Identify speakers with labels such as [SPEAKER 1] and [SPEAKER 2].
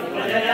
[SPEAKER 1] Yeah.